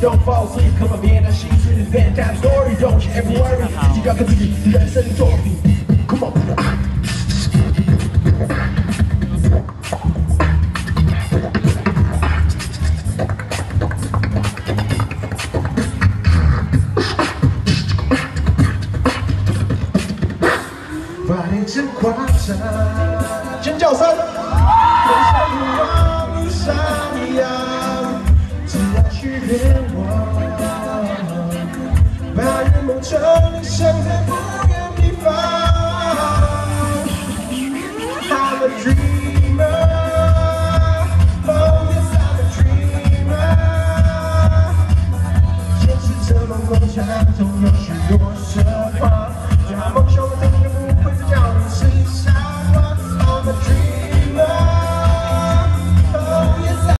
Don't fall asleep, come on man, that she's in his bedtime story. Don't you ever worry, you got to be the lesson trophy. Come on. 发现真夸张，尖叫声， 骗我，把你梦中的想在不愿地方。I'm a dreamer, oh yes I'm a dreamer，坚持这梦，梦想总有。